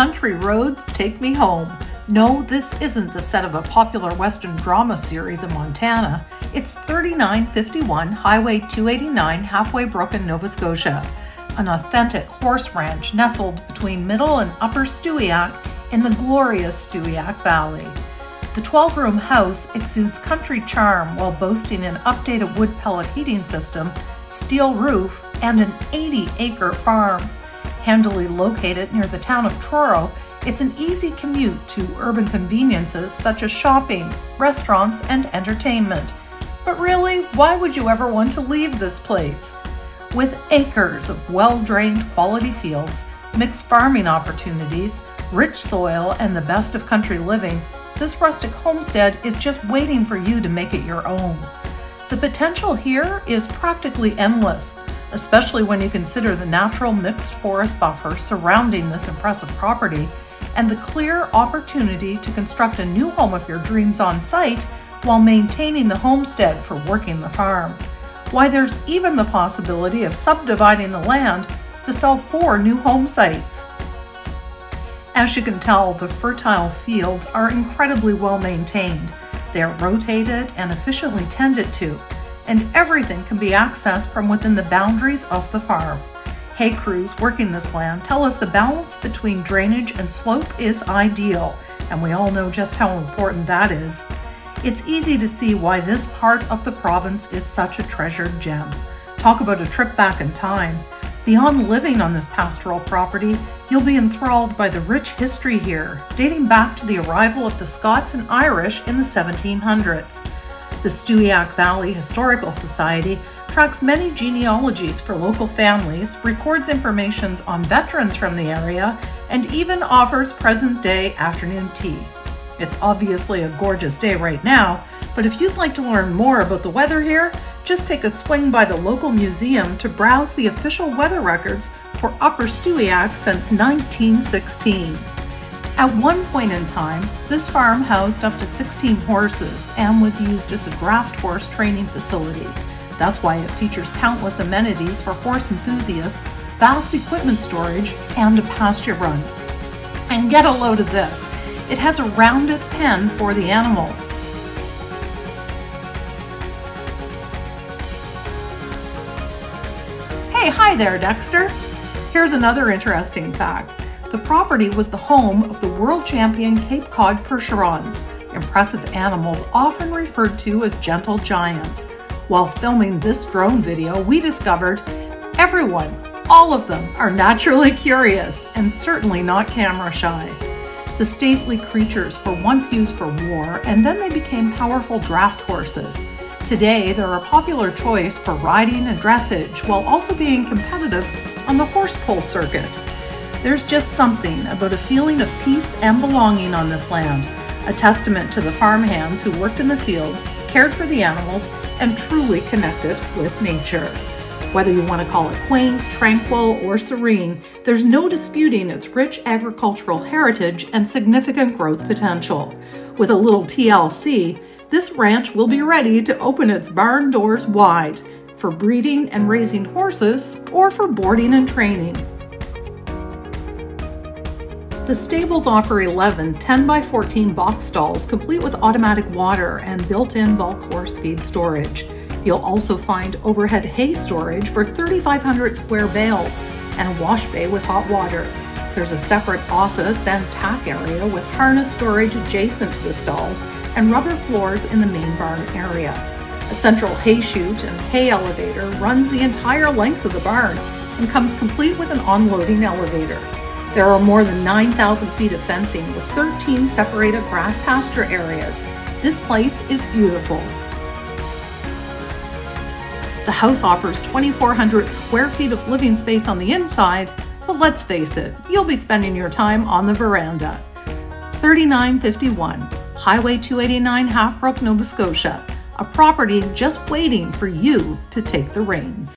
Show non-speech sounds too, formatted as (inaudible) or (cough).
Country Roads Take Me Home. No, this isn't the set of a popular Western drama series in Montana. It's 3951 Highway 289, Halfway Brook in Nova Scotia, an authentic horse ranch nestled between Middle and Upper Stewiacke in the glorious Stewiacke Valley. The 12 room house exudes country charm while boasting an updated wood pellet heating system, steel roof, and an 80 acre farm. Handily located near the town of Truro, it's an easy commute to urban conveniences such as shopping, restaurants, and entertainment. But really, why would you ever want to leave this place? With acres of well drained quality fields, mixed farming opportunities, rich soil, and the best of country living, this rustic homestead is just waiting for you to make it your own. The potential here is practically endless, especially when you consider the natural mixed forest buffer surrounding this impressive property and the clear opportunity to construct a new home of your dreams on site while maintaining the homestead for working the farm. Why, there's even the possibility of subdividing the land to sell four new home sites. As you can tell, the fertile fields are incredibly well maintained. They are rotated and efficiently tended to, and everything can be accessed from within the boundaries of the farm. Hay crews working this land tell us the balance between drainage and slope is ideal, and we all know just how important that is. It's easy to see why this part of the province is such a treasured gem. Talk about a trip back in time. Beyond living on this pastoral property, you'll be enthralled by the rich history here, dating back to the arrival of the Scots and Irish in the 1700s. The Stewiacke Valley Historical Society tracks many genealogies for local families, records information on veterans from the area, and even offers present day afternoon tea. It's obviously a gorgeous day right now, but if you'd like to learn more about the weather here, just take a swing by the local museum to browse the official weather records for Upper Stewiacke since 1916. At one point in time, this farm housed up to 16 horses and was used as a draft horse training facility. That's why it features countless amenities for horse enthusiasts, vast equipment storage, and a pasture run. And get a load of this it has a rounded pen for the animals. Hey, hi there, Dexter. Here's another interesting fact. The property was the home of the world champion Cape Cod Percherons, impressive animals often referred to as gentle giants. While filming this drone video, we discovered everyone, all of them, are naturally (laughs) curious and certainly not camera shy. The stately creatures were once used for war and then they became powerful draft horses. Today, they're a popular choice for riding and dressage while also being competitive on the horse pole circuit. There's just something about a feeling of peace and belonging on this land, a testament to the farmhands who worked in the fields, cared for the animals, and truly connected with nature. Whether you want to call it quaint, tranquil, or serene, there's no disputing its rich agricultural heritage and significant growth potential. With a little TLC, this ranch will be ready to open its barn doors wide for breeding and raising horses or for boarding and training. The stables offer 11 10 by 14 box stalls complete with automatic water and built-in bulk horse feed storage. You'll also find overhead hay storage for 3,500 square bales and a wash bay with hot water. There's a separate office and tack area with harness storage adjacent to the stalls and rubber floors in the main barn area. A central hay chute and hay elevator runs the entire length of the barn and comes complete with an unloading elevator. There are more than 9,000 feet of fencing with 13 separated grass pasture areas. This place is beautiful. The house offers 2,400 square feet of living space on the inside, but let's face it, you'll be spending your time on the veranda. 3951 Highway 289 Halfbrook, Nova Scotia, a property just waiting for you to take the reins.